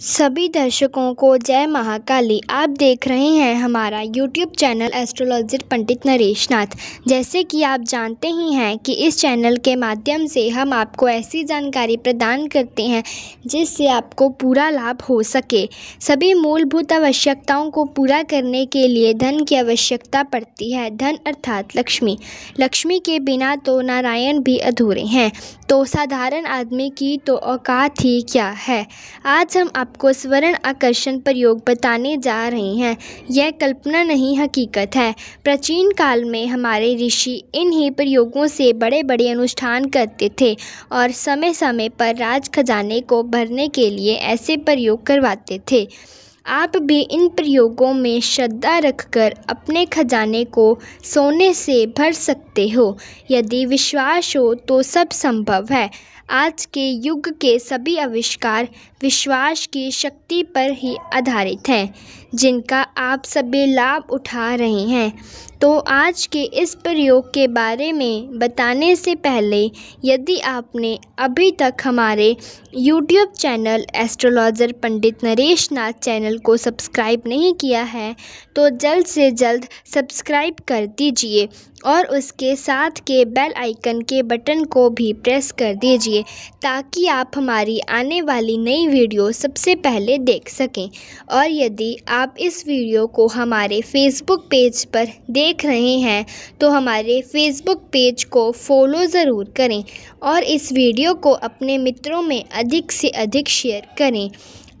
सभी दर्शकों को जय महाकाली। आप देख रहे हैं हमारा YouTube channel astrologer Pandit Naresh Nath जैसे कि आप जानते ही हैं कि इस चैनल के माध्यम से हम आपको ऐसी जानकारी प्रदान करते हैं जिससे आपको पूरा लाभ हो सके। सभी मूलभूत आवश्यकताओं को पूरा करने के लिए धन की आवश्यकता पड़ती है। धन अर्थात लक्ष्मी। लक्ष्मी के बिना तो नारायण भी अधूरे हैं। तो साधारण आदमी की तो औकात ही क्या है? आज हम आपको स्वर्ण आकर्षण प्रयोग बताने जा रहे हैं। यह कल्पना नहीं हकीकत है। प्राचीन काल में हमारे ऋषि इन ही प्रयोगों से बड़े बड़े अनुष्ठान करते थे और समय समय पर राज खजाने को भरने के लिए ऐसे प्रयोग करवाते थे। आप भी इन प्रयोगों में श्रद्धा रखकर अपने खजाने को सोने से भर सकते हो। यदि विश्वास हो तो सब संभव है। आज के युग के सभी आविष्कार विश्वास की शक्ति पर ही आधारित हैं, जिनका आप सभी लाभ उठा रहे हैं। तो आज के इस प्रयोग के बारे में बताने से पहले, यदि आपने अभी तक हमारे YouTube channel astrologer Pandit Naresh Nath channel को सब्सक्राइब नहीं किया है तो जल्द से जल्द सब्सक्राइब कर दीजिए और उसके साथ के बेल आइकन के बटन को भी प्रेस कर दीजिए ताकि आप हमारी आने वाली नई वीडियो सबसे पहले देख सकें। और यदि आप इस वीडियो को हमारे फेसबुक पेज पर देख रहे हैं तो हमारे फेसबुक पेज को फॉलो ज़रूर करें और इस वीडियो को अपने मित्रों में अधिक से अधिक शेयर करें।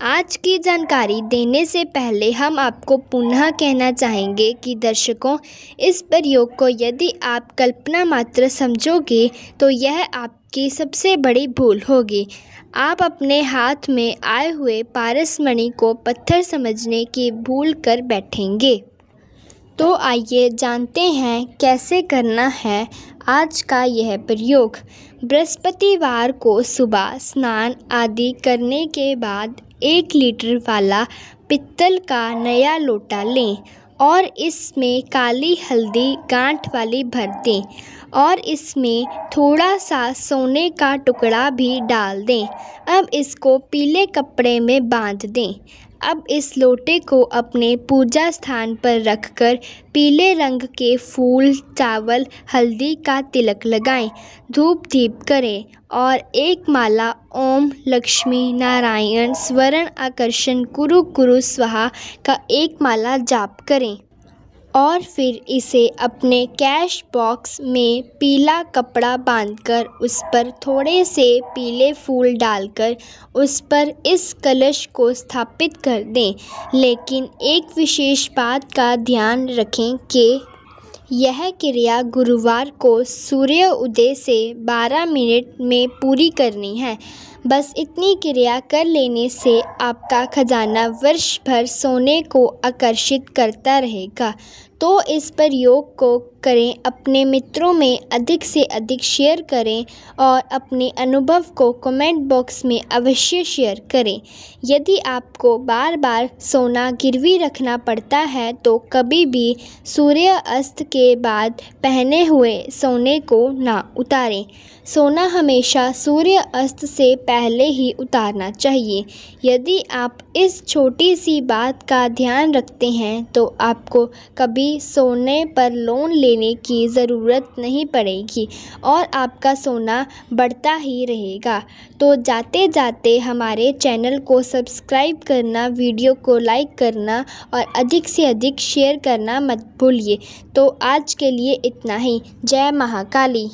आज की जानकारी देने से पहले हम आपको पुनः कहना चाहेंगे कि दर्शकों, इस प्रयोग को यदि आप कल्पना मात्र समझोगे तो यह आपकी सबसे बड़ी भूल होगी। आप अपने हाथ में आए हुए पारस मणि को पत्थर समझने की भूल कर बैठेंगे। तो आइए जानते हैं कैसे करना है आज का यह प्रयोग। बृहस्पतिवार को सुबह स्नान आदि करने के बाद एक लीटर वाला पित्तल का नया लोटा लें और इसमें काली हल्दी गांठ वाली भर दें और इसमें थोड़ा सा सोने का टुकड़ा भी डाल दें। अब इसको पीले कपड़े में बाँध दें। अब इस लोटे को अपने पूजा स्थान पर रखकर पीले रंग के फूल, चावल, हल्दी का तिलक लगाएँ, धूप दीप करें और एक माला ओम लक्ष्मी नारायण स्वर्ण आकर्षण कुरु कुरु स्वाहा का एक माला जाप करें। और फिर इसे अपने कैश बॉक्स में पीला कपड़ा बांधकर उस पर थोड़े से पीले फूल डालकर उस पर इस कलश को स्थापित कर दें। लेकिन एक विशेष बात का ध्यान रखें कि यह क्रिया गुरुवार को सूर्य उदय से 12 मिनट में पूरी करनी है। बस इतनी क्रिया कर लेने से आपका खजाना वर्ष भर सोने को आकर्षित करता रहेगा। तो इस प्रयोग को करें, अपने मित्रों में अधिक से अधिक शेयर करें और अपने अनुभव को कमेंट बॉक्स में अवश्य शेयर करें। यदि आपको बार बार सोना गिरवी रखना पड़ता है तो कभी भी सूर्य अस्त के बाद पहने हुए सोने को ना उतारें। सोना हमेशा सूर्य अस्त से पहले ही उतारना चाहिए। यदि आप इस छोटी सी बात का ध्यान रखते हैं तो आपको कभी सोने पर लोन लेने की ज़रूरत नहीं पड़ेगी और आपका सोना बढ़ता ही रहेगा। तो जाते जाते हमारे चैनल को सब्सक्राइब करना, वीडियो को लाइक करना और अधिक से अधिक शेयर करना मत भूलिए। तो आज के लिए इतना ही। जय महाकाली।